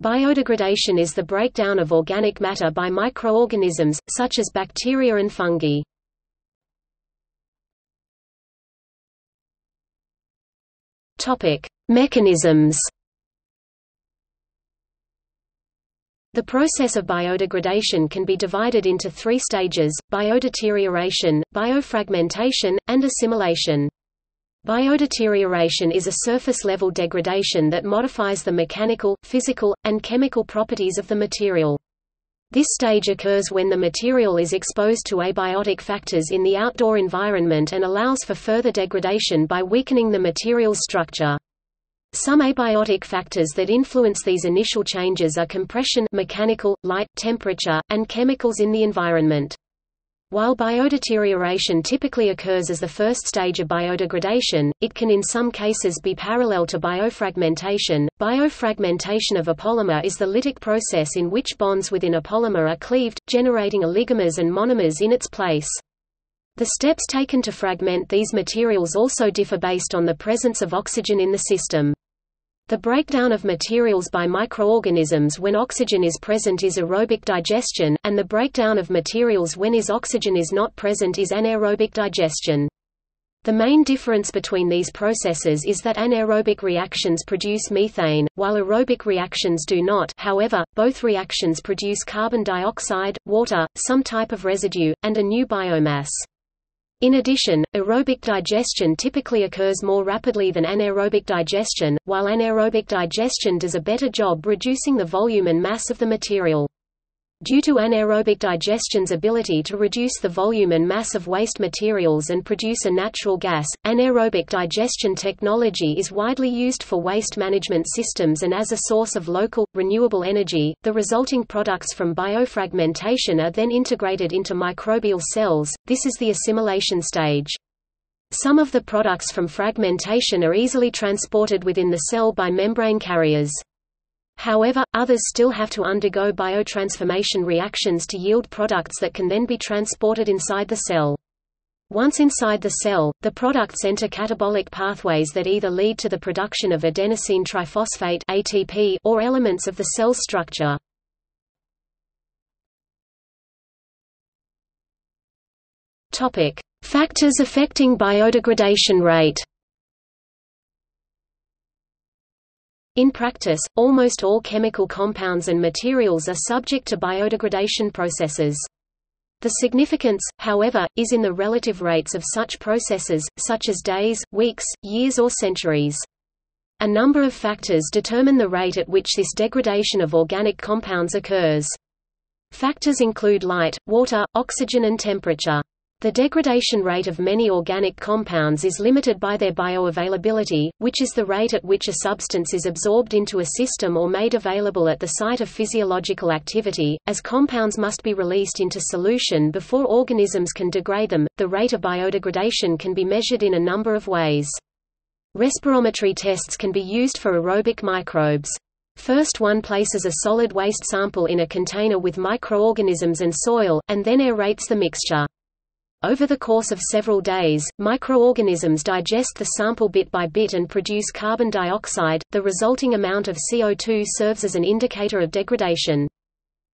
Biodegradation is the breakdown of organic matter by microorganisms, such as bacteria and fungi. Mechanisms The process of biodegradation can be divided into three stages, biodeterioration, biofragmentation, and assimilation. Biodeterioration is a surface-level degradation that modifies the mechanical, physical, and chemical properties of the material. This stage occurs when the material is exposed to abiotic factors in the outdoor environment and allows for further degradation by weakening the material's structure. Some abiotic factors that influence these initial changes are compression mechanical, light, temperature, and chemicals in the environment. While biodeterioration typically occurs as the first stage of biodegradation, it can in some cases be parallel to biofragmentation. Biofragmentation of a polymer is the lytic process in which bonds within a polymer are cleaved, generating oligomers and monomers in its place. The steps taken to fragment these materials also differ based on the presence of oxygen in the system. The breakdown of materials by microorganisms when oxygen is present is aerobic digestion, and the breakdown of materials when is oxygen is not present is anaerobic digestion. The main difference between these processes is that anaerobic reactions produce methane, while aerobic reactions do not however, both reactions produce carbon dioxide, water, some type of residue, and a new biomass. In addition, aerobic digestion typically occurs more rapidly than anaerobic digestion, while anaerobic digestion does a better job reducing the volume and mass of the material. Due to anaerobic digestion's ability to reduce the volume and mass of waste materials and produce a natural gas, anaerobic digestion technology is widely used for waste management systems and as a source of local, renewable energy. The resulting products from biofragmentation are then integrated into microbial cells, this is the assimilation stage. Some of the products from fragmentation are easily transported within the cell by membrane carriers. However, others still have to undergo biotransformation reactions to yield products that can then be transported inside the cell. Once inside the cell, the products enter catabolic pathways that either lead to the production of adenosine triphosphate ATP or elements of the cell structure. Factors affecting biodegradation rate. In practice, almost all chemical compounds and materials are subject to biodegradation processes. The significance, however, is in the relative rates of such processes, such as days, weeks, years or centuries. A number of factors determine the rate at which this degradation of organic compounds occurs. Factors include light, water, oxygen and temperature. The degradation rate of many organic compounds is limited by their bioavailability, which is the rate at which a substance is absorbed into a system or made available at the site of physiological activity. As compounds must be released into solution before organisms can degrade them, the rate of biodegradation can be measured in a number of ways. Respirometry tests can be used for aerobic microbes. First one places a solid waste sample in a container with microorganisms and soil, and then aerates the mixture. Over the course of several days, microorganisms digest the sample bit by bit and produce carbon dioxide. The resulting amount of CO2 serves as an indicator of degradation.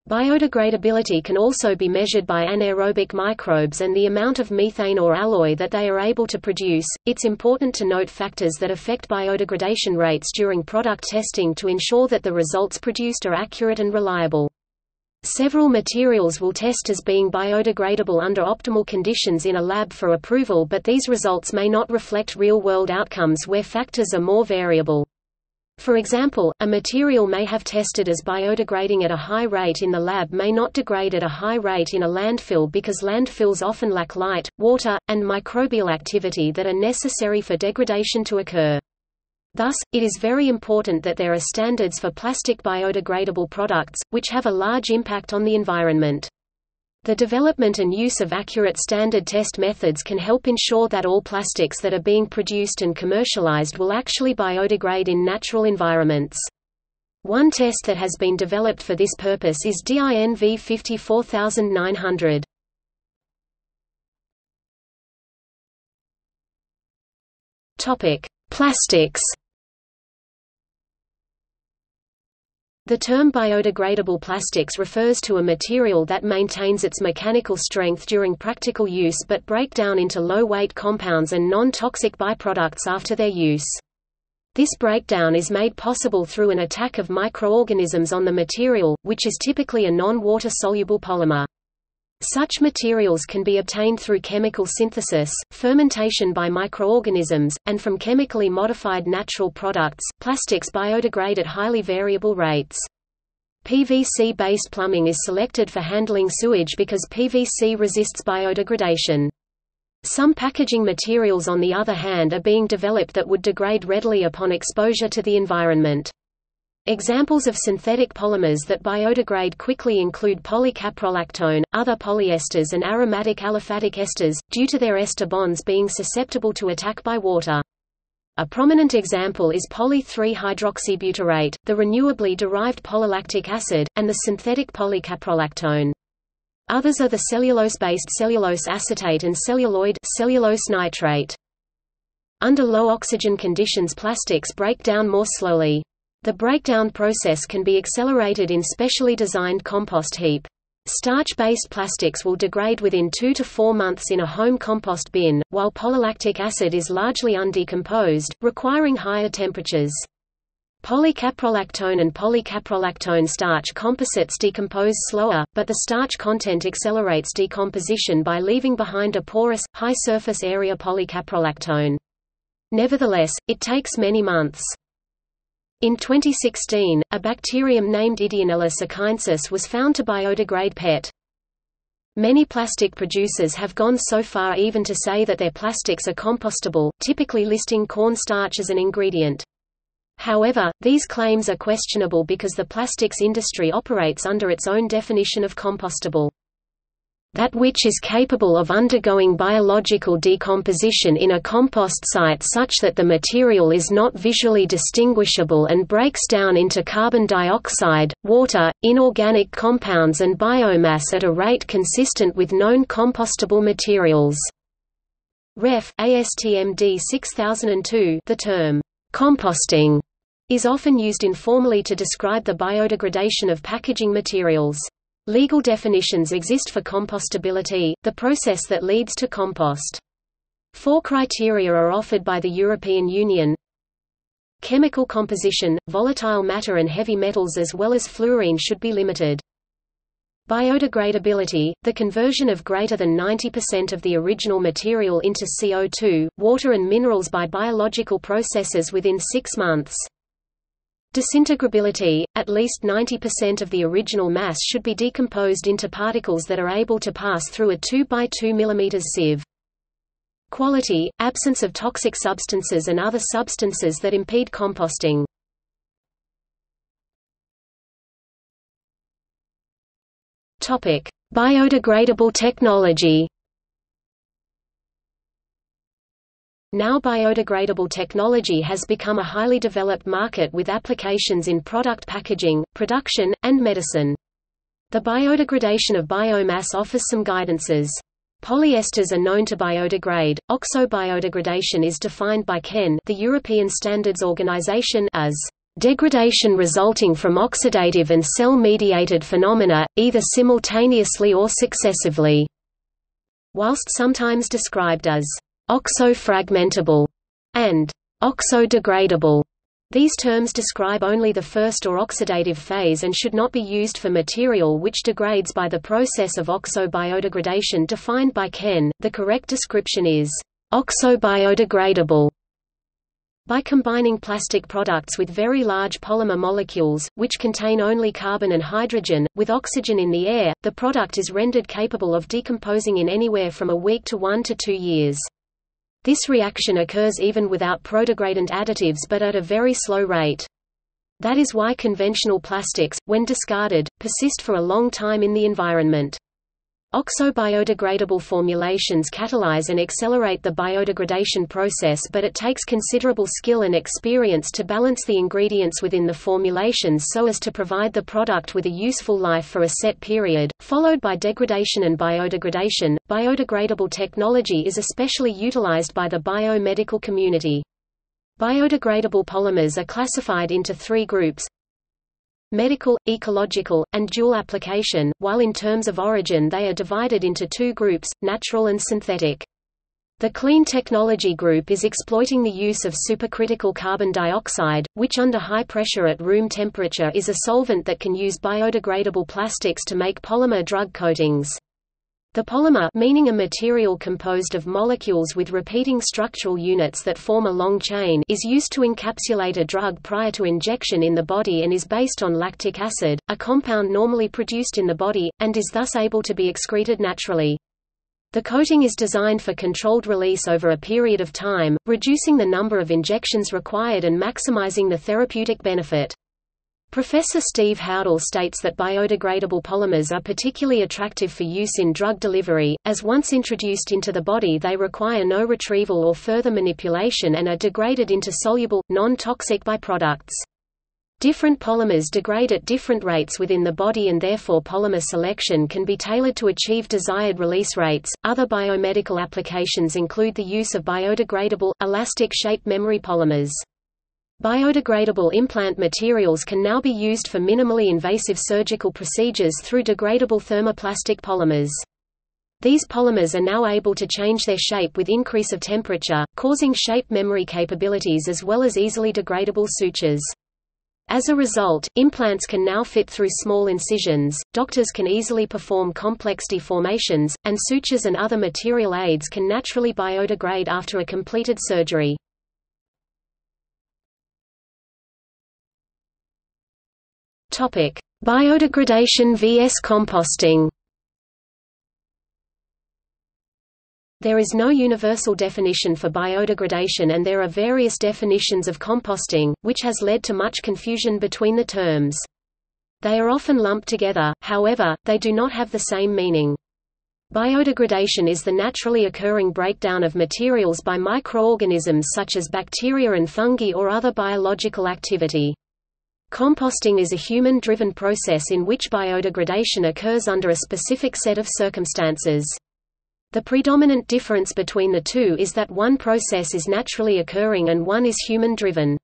Biodegradability can also be measured by anaerobic microbes and the amount of methane or alloy that they are able to produce. It's important to note factors that affect biodegradation rates during product testing to ensure that the results produced are accurate and reliable. Several materials will test as being biodegradable under optimal conditions in a lab for approval but these results may not reflect real-world outcomes where factors are more variable. For example, a material may have tested as biodegrading at a high rate in the lab may not degrade at a high rate in a landfill because landfills often lack light, water, and microbial activity that are necessary for degradation to occur. Thus, it is very important that there are standards for plastic biodegradable products, which have a large impact on the environment. The development and use of accurate standard test methods can help ensure that all plastics that are being produced and commercialized will actually biodegrade in natural environments. One test that has been developed for this purpose is DINV 54900. Topic: Plastics The term biodegradable plastics refers to a material that maintains its mechanical strength during practical use but break down into low-weight compounds and non-toxic byproducts after their use. This breakdown is made possible through an attack of microorganisms on the material, which is typically a non-water soluble polymer. Such materials can be obtained through chemical synthesis, fermentation by microorganisms, and from chemically modified natural products. Plastics biodegrade at highly variable rates. PVC-based plumbing is selected for handling sewage because PVC resists biodegradation. Some packaging materials on the other hand are being developed that would degrade readily upon exposure to the environment. Examples of synthetic polymers that biodegrade quickly include polycaprolactone, other polyesters and aromatic aliphatic esters, due to their ester bonds being susceptible to attack by water. A prominent example is poly-3-hydroxybutyrate, the renewably derived polylactic acid, and the synthetic polycaprolactone. Others are the cellulose-based cellulose acetate and celluloid cellulose nitrate. Under low oxygen conditions plastics break down more slowly. The breakdown process can be accelerated in specially designed compost heap. Starch-based plastics will degrade within 2 to 4 months in a home compost bin, while polylactic acid is largely undecomposed, requiring higher temperatures. Polycaprolactone and polycaprolactone starch composites decompose slower, but the starch content accelerates decomposition by leaving behind a porous, high-surface area polycaprolactone. Nevertheless, it takes many months. In 2016, a bacterium named Ideonella sakaiensis was found to biodegrade PET. Many plastic producers have gone so far even to say that their plastics are compostable, typically listing cornstarch as an ingredient. However, these claims are questionable because the plastics industry operates under its own definition of compostable that which is capable of undergoing biological decomposition in a compost site such that the material is not visually distinguishable and breaks down into carbon dioxide, water, inorganic compounds and biomass at a rate consistent with known compostable materials. Ref. ASTM D6002 The term, composting, is often used informally to describe the biodegradation of packaging materials. Legal definitions exist for compostability, the process that leads to compost. Four criteria are offered by the European Union. Chemical composition, volatile matter and heavy metals as well as fluorine should be limited. Biodegradability, the conversion of greater than 90% of the original material into CO2, water and minerals by biological processes within six months. Disintegrability – At least 90% of the original mass should be decomposed into particles that are able to pass through a 2 by 2 mm sieve. Quality – Absence of toxic substances and other substances that impede composting. Biodegradable technology Now biodegradable technology has become a highly developed market with applications in product packaging, production, and medicine. The biodegradation of biomass offers some guidances. Polyesters are known to biodegrade. Oxo-biodegradation is defined by CEN, the European Standards Organization, as degradation resulting from oxidative and cell-mediated phenomena, either simultaneously or successively, whilst sometimes described as oxo-fragmentable, and oxo-degradable. These terms describe only the first or oxidative phase and should not be used for material which degrades by the process of oxo-biodegradation defined by CEN. The correct description is oxo-biodegradable. By combining plastic products with very large polymer molecules, which contain only carbon and hydrogen, with oxygen in the air, the product is rendered capable of decomposing in anywhere from a week to one to two years. This reaction occurs even without prodegradant additives but at a very slow rate. That is why conventional plastics, when discarded, persist for a long time in the environment. Oxo-biodegradable formulations catalyze and accelerate the biodegradation process but it takes considerable skill and experience to balance the ingredients within the formulations so as to provide the product with a useful life for a set period, followed by degradation and biodegradation. Biodegradable technology is especially utilized by the biomedical community. Biodegradable polymers are classified into three groups medical, ecological, and dual application, while in terms of origin they are divided into two groups, natural and synthetic. The clean technology group is exploiting the use of supercritical carbon dioxide, which under high pressure at room temperature is a solvent that can use biodegradable plastics to make polymer drug coatings. The polymer meaning a material composed of molecules with repeating structural units that form a long chain is used to encapsulate a drug prior to injection in the body and is based on lactic acid, a compound normally produced in the body, and is thus able to be excreted naturally. The coating is designed for controlled release over a period of time, reducing the number of injections required and maximizing the therapeutic benefit. Professor Steve Howdle states that biodegradable polymers are particularly attractive for use in drug delivery, as once introduced into the body they require no retrieval or further manipulation and are degraded into soluble, non-toxic byproducts. Different polymers degrade at different rates within the body and therefore polymer selection can be tailored to achieve desired release rates. Other biomedical applications include the use of biodegradable, elastic shaped memory polymers. Biodegradable implant materials can now be used for minimally invasive surgical procedures through degradable thermoplastic polymers. These polymers are now able to change their shape with increase of temperature, causing shape memory capabilities as well as easily degradable sutures. As a result, implants can now fit through small incisions, doctors can easily perform complex deformations, and sutures and other material aids can naturally biodegrade after a completed surgery. Biodegradation vs composting There is no universal definition for biodegradation and there are various definitions of composting, which has led to much confusion between the terms. They are often lumped together, however, they do not have the same meaning. Biodegradation is the naturally occurring breakdown of materials by microorganisms such as bacteria and fungi or other biological activity. Composting is a human-driven process in which biodegradation occurs under a specific set of circumstances. The predominant difference between the two is that one process is naturally occurring and one is human-driven.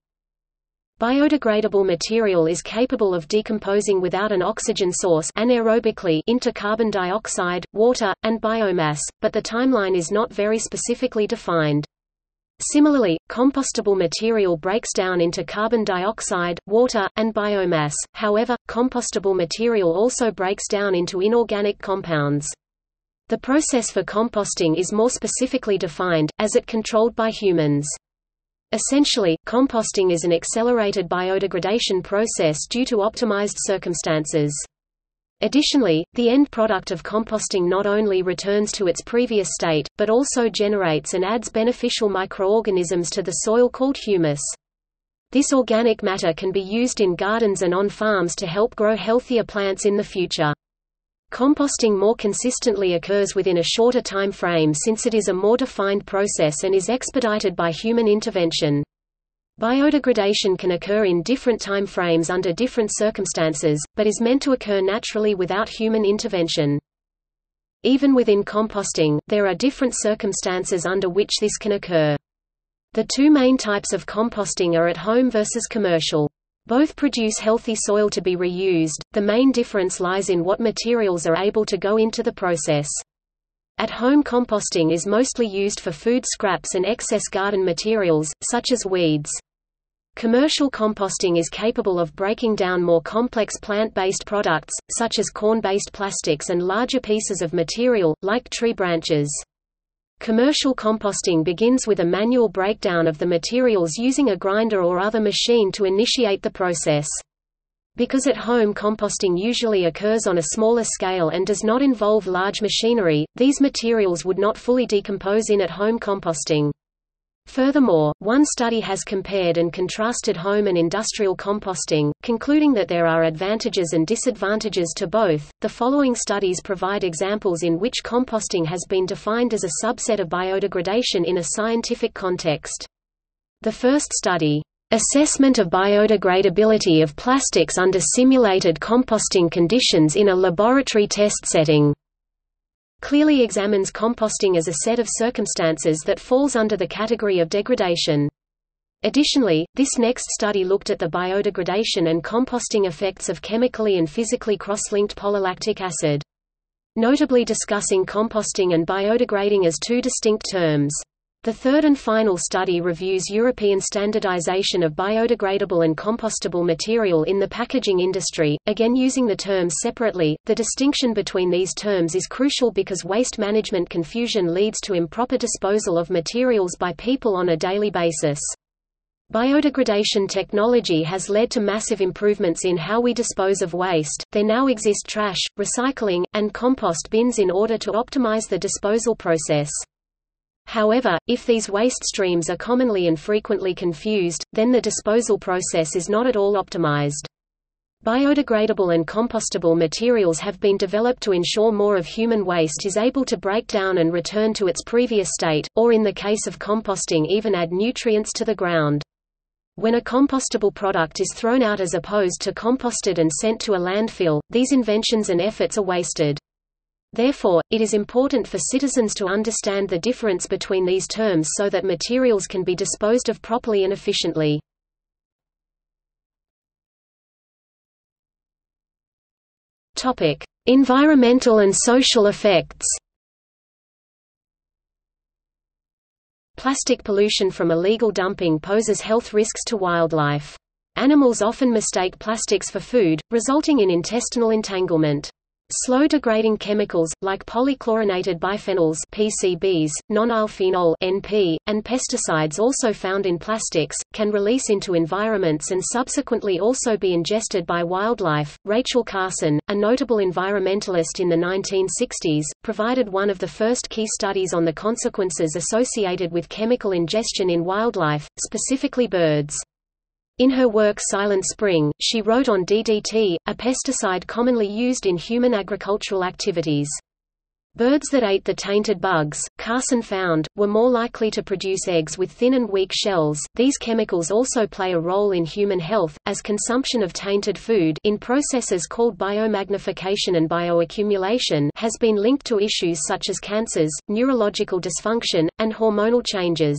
Biodegradable material is capable of decomposing without an oxygen source anaerobically into carbon dioxide, water, and biomass, but the timeline is not very specifically defined. Similarly, compostable material breaks down into carbon dioxide, water, and biomass, however, compostable material also breaks down into inorganic compounds. The process for composting is more specifically defined, as it controlled by humans. Essentially, composting is an accelerated biodegradation process due to optimized circumstances. Additionally, the end product of composting not only returns to its previous state, but also generates and adds beneficial microorganisms to the soil called humus. This organic matter can be used in gardens and on farms to help grow healthier plants in the future. Composting more consistently occurs within a shorter time frame since it is a more defined process and is expedited by human intervention. Biodegradation can occur in different time frames under different circumstances, but is meant to occur naturally without human intervention. Even within composting, there are different circumstances under which this can occur. The two main types of composting are at home versus commercial. Both produce healthy soil to be reused, the main difference lies in what materials are able to go into the process. At-home composting is mostly used for food scraps and excess garden materials, such as weeds. Commercial composting is capable of breaking down more complex plant-based products, such as corn-based plastics and larger pieces of material, like tree branches. Commercial composting begins with a manual breakdown of the materials using a grinder or other machine to initiate the process. Because at-home composting usually occurs on a smaller scale and does not involve large machinery, these materials would not fully decompose in at-home composting. Furthermore, one study has compared and contrasted home and industrial composting, concluding that there are advantages and disadvantages to both. The following studies provide examples in which composting has been defined as a subset of biodegradation in a scientific context. The first study, Assessment of biodegradability of plastics under simulated composting conditions in a laboratory test setting clearly examines composting as a set of circumstances that falls under the category of degradation. Additionally, this next study looked at the biodegradation and composting effects of chemically and physically cross-linked polylactic acid. Notably discussing composting and biodegrading as two distinct terms. The third and final study reviews European standardization of biodegradable and compostable material in the packaging industry, again using the terms separately. The distinction between these terms is crucial because waste management confusion leads to improper disposal of materials by people on a daily basis. Biodegradation technology has led to massive improvements in how we dispose of waste. There now exist trash, recycling, and compost bins in order to optimize the disposal process. However, if these waste streams are commonly and frequently confused, then the disposal process is not at all optimized. Biodegradable and compostable materials have been developed to ensure more of human waste is able to break down and return to its previous state, or in the case of composting even add nutrients to the ground. When a compostable product is thrown out as opposed to composted and sent to a landfill, these inventions and efforts are wasted. Therefore, it is important for citizens to understand the difference between these terms so that materials can be disposed of properly and efficiently. Topic: Environmental and social effects. Plastic pollution from illegal dumping poses health risks to wildlife. Animals often mistake plastics for food, resulting in intestinal entanglement. Slow-degrading chemicals, like polychlorinated biphenyls PCBs, nonylphenol NP, and pesticides also found in plastics, can release into environments and subsequently also be ingested by wildlife. Rachel Carson, a notable environmentalist in the 1960s, provided one of the first key studies on the consequences associated with chemical ingestion in wildlife, specifically birds. In her work Silent Spring, she wrote on DDT, a pesticide commonly used in human agricultural activities. Birds that ate the tainted bugs, Carson found, were more likely to produce eggs with thin and weak shells. These chemicals also play a role in human health, as consumption of tainted food in processes called biomagnification and bioaccumulation has been linked to issues such as cancers, neurological dysfunction, and hormonal changes.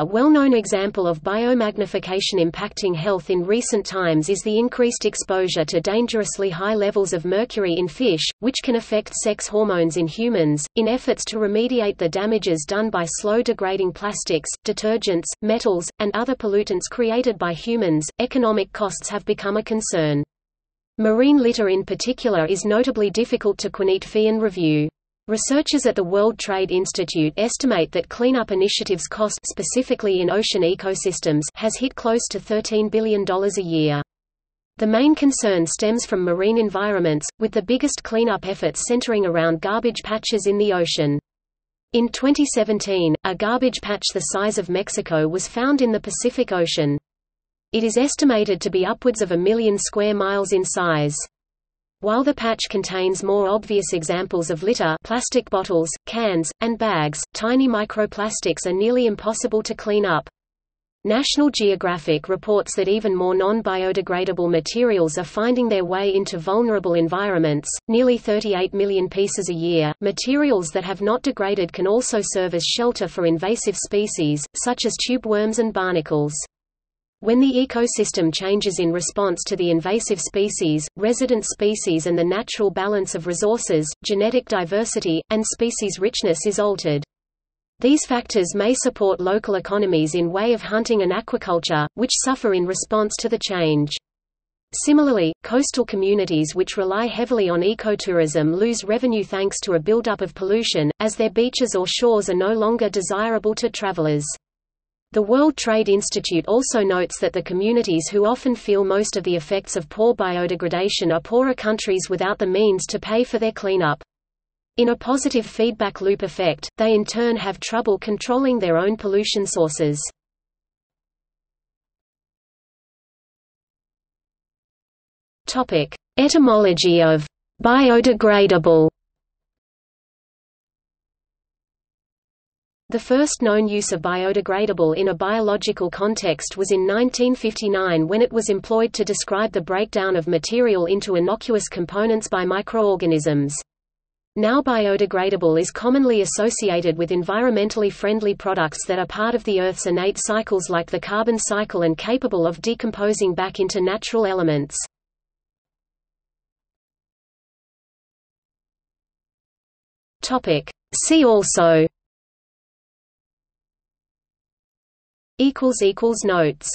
A well-known example of biomagnification impacting health in recent times is the increased exposure to dangerously high levels of mercury in fish, which can affect sex hormones in humans. In efforts to remediate the damages done by slow-degrading plastics, detergents, metals, and other pollutants created by humans, economic costs have become a concern. Marine litter in particular is notably difficult to quantify and review. Researchers at the World Trade Institute estimate that cleanup initiatives cost specifically in ocean ecosystems has hit close to $13 billion a year. The main concern stems from marine environments, with the biggest cleanup efforts centering around garbage patches in the ocean. In 2017, a garbage patch the size of Mexico was found in the Pacific Ocean. It is estimated to be upwards of a million square miles in size. While the patch contains more obvious examples of litter plastic bottles, cans, and bags, tiny microplastics are nearly impossible to clean up. National Geographic reports that even more non-biodegradable materials are finding their way into vulnerable environments, nearly 38 million pieces a year. Materials that have not degraded can also serve as shelter for invasive species, such as tube worms and barnacles. When the ecosystem changes in response to the invasive species, resident species and the natural balance of resources, genetic diversity, and species richness is altered. These factors may support local economies in way of hunting and aquaculture, which suffer in response to the change. Similarly, coastal communities which rely heavily on ecotourism lose revenue thanks to a buildup of pollution, as their beaches or shores are no longer desirable to travelers. The World Trade Institute also notes that the communities who often feel most of the effects of poor biodegradation are poorer countries without the means to pay for their cleanup. In a positive feedback loop effect, they in turn have trouble controlling their own pollution sources. Etymology of biodegradable The first known use of biodegradable in a biological context was in 1959 when it was employed to describe the breakdown of material into innocuous components by microorganisms. Now biodegradable is commonly associated with environmentally friendly products that are part of the Earth's innate cycles like the carbon cycle and capable of decomposing back into natural elements. See also Notes